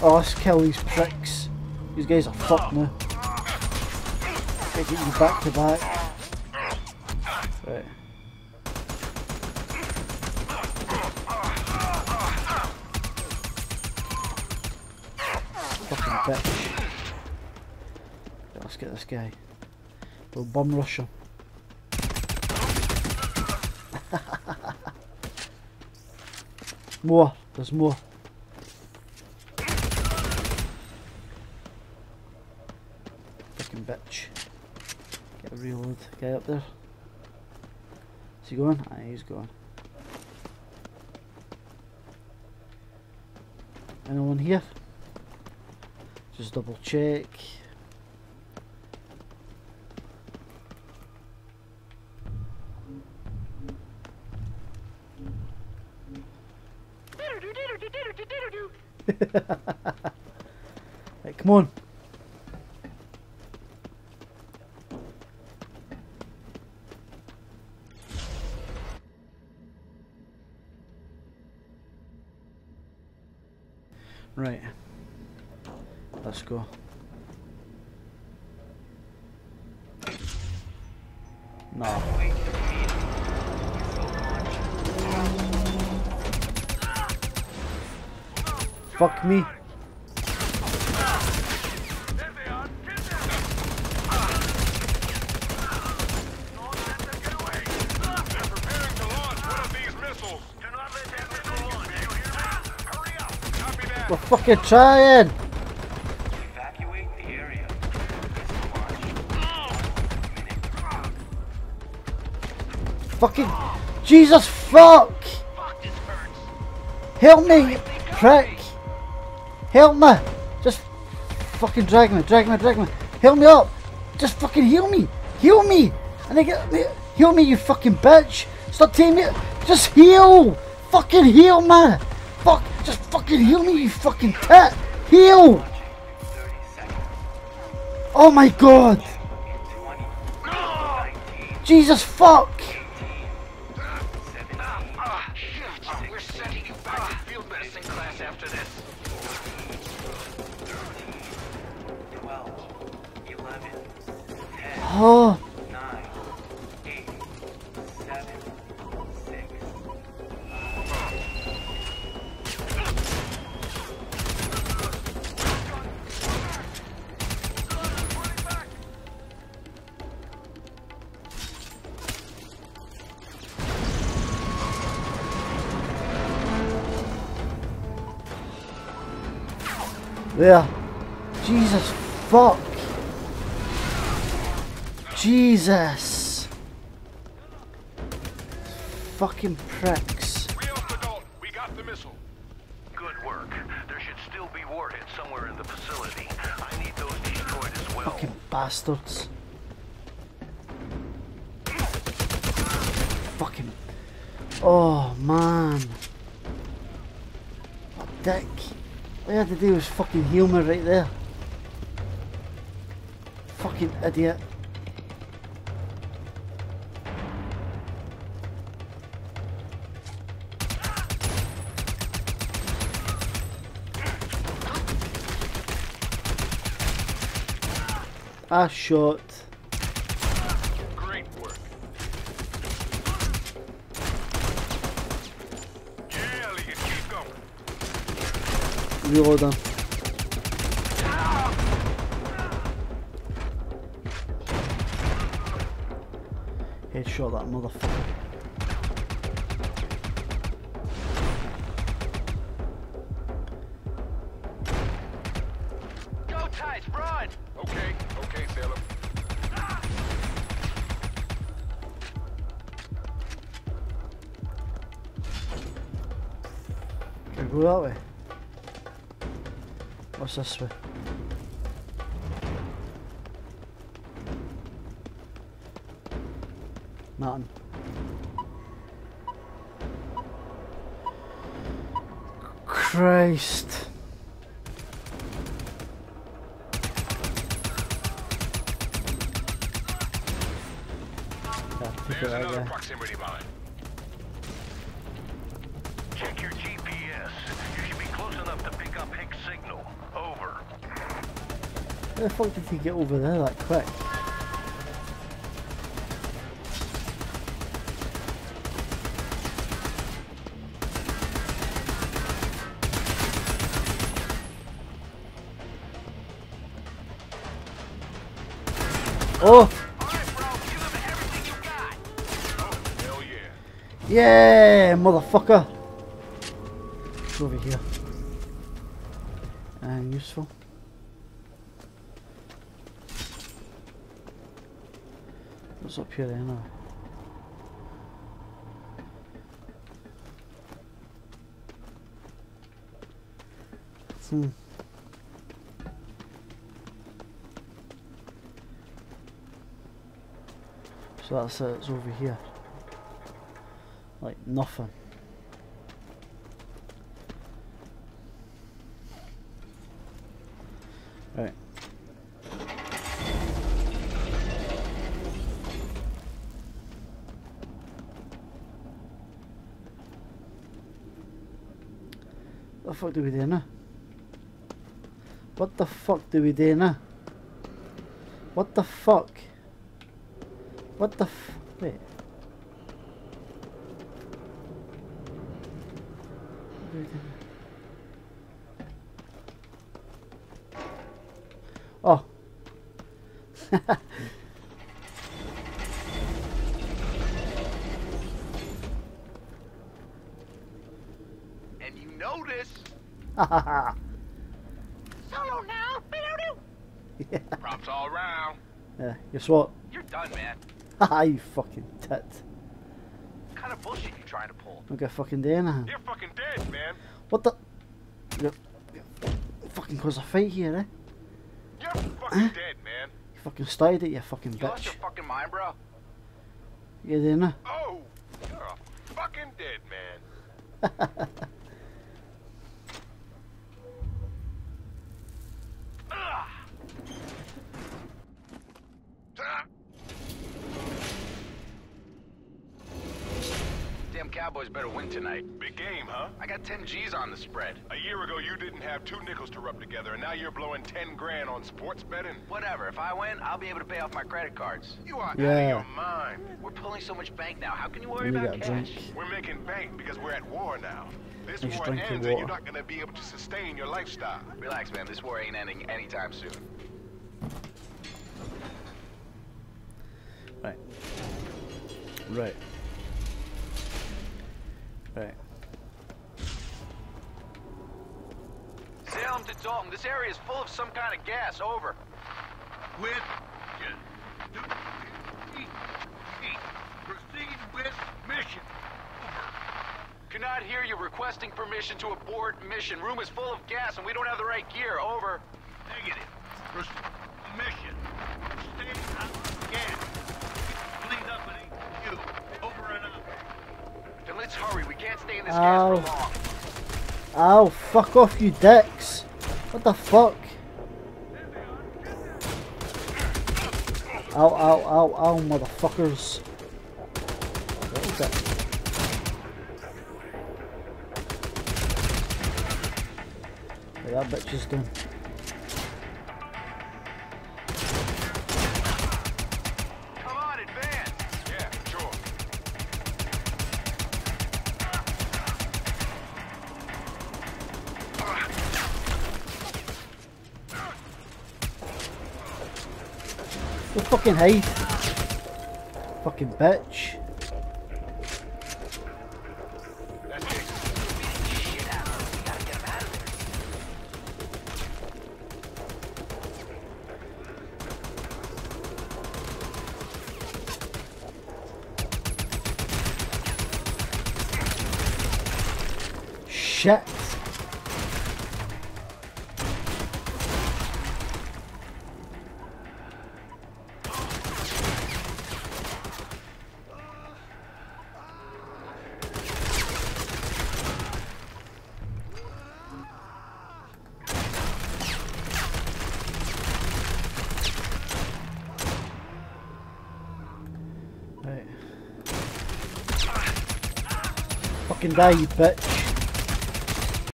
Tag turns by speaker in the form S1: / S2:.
S1: Oh, let's kill these pricks. These guys are fucked now. Gotta get you back to back. Right. Fucking bitch. Let's get this guy. We'll bum rush him. more. There's more. Fucking bitch. Get a reload. Guy up there. Is he going? Aye, he's going. Anyone here? Just double check. right, come on. Right. Let's go. No. Fuck me. We're fucking trying.
S2: Evacuate the area.
S1: Fucking Jesus fuck! Help me, prick! Help me! Just fucking drag me, drag me, drag me. Help me up! Just fucking heal me! Heal me! And I get me heal me, you fucking bitch! Stop taking me just heal! Fucking heal me! Fuck just fucking heal me, you fucking tit! Heal!
S2: 30 seconds.
S1: Oh my god!
S2: 20. 19.
S1: Jesus fuck!
S2: 17.
S1: There. Jesus fuck! Jesus! Fucking pricks.
S3: We off. We got the missile.
S4: Good work. There should still be warheads somewhere in the facility. I need those destroyed as well.
S1: Fucking bastards. Fucking. Oh man. What a dick. All you had to do was fucking heal me right there. Fucking idiot. I shot. Reload. Headshot that motherfucker.
S4: Go Tights, run!
S3: Okay, okay, Salem.
S1: Can go that way? What's this way? Nothing. Christ.
S3: There's another proximity mine.
S1: How the fuck did he get over there that quick? Oh!
S3: Yeah.
S1: Motherfucker! Over here. And useful. What's up here then? Hmm. So that's it, it's over here. Like nothing. Right. Fuck do we do now? What the fuck do we do now? What the fuck? What the f- wait. Oh.
S4: And you know this.
S5: Solo now.
S1: yeah.
S3: Props all around.
S1: yeah, guess what?
S4: You're done, man.
S1: Haha, you fucking tit.
S4: What kind of bullshit you trying to pull?
S1: I'm gonna fucking do anything.
S3: You're fucking dead, man.
S1: What the? You you fucking cause a fight here, eh?
S3: You're fucking dead, man.
S1: You fucking started it, you fucking
S4: You lost your fucking mind, bro.
S1: You now?
S3: Oh, you're a fucking dead man.
S4: win tonight.
S3: Big game, huh?
S4: I got 10 G's on the spread.
S3: A year ago, you didn't have two nickels to rub together, and now you're blowing 10 grand on sports betting?
S4: Whatever, if I win, I'll be able to pay off my credit cards.
S3: You are out of your mind.
S4: We're pulling so much bank now, how can you worry
S1: You
S4: about
S1: got
S4: cash?
S1: drink.
S3: We're making bank because we're at war now. This
S1: Just
S3: war ends and you're not gonna be able to sustain your lifestyle.
S4: Relax, man, this war ain't ending anytime soon.
S1: Right. Right. Right.
S4: Salem to Dalton, this area is full of some kind of gas, over.
S6: with proceed with mission.
S4: Cannot hear you requesting permission to abort mission. Room is full of gas and we don't have the right gear, over.
S6: Negative. Proceed mission. Stay out of gas. Clean up and you. Over and out.
S4: Then let's hurry, we can't stay in this
S1: Ow.
S4: gas for long.
S1: Ow, fuck off you dicks! What the fuck? Ow, ow, ow, ow, motherfuckers. What is that? That bitch is done. You fucking hide. Fucking bitch. Shit. Right. You bitch.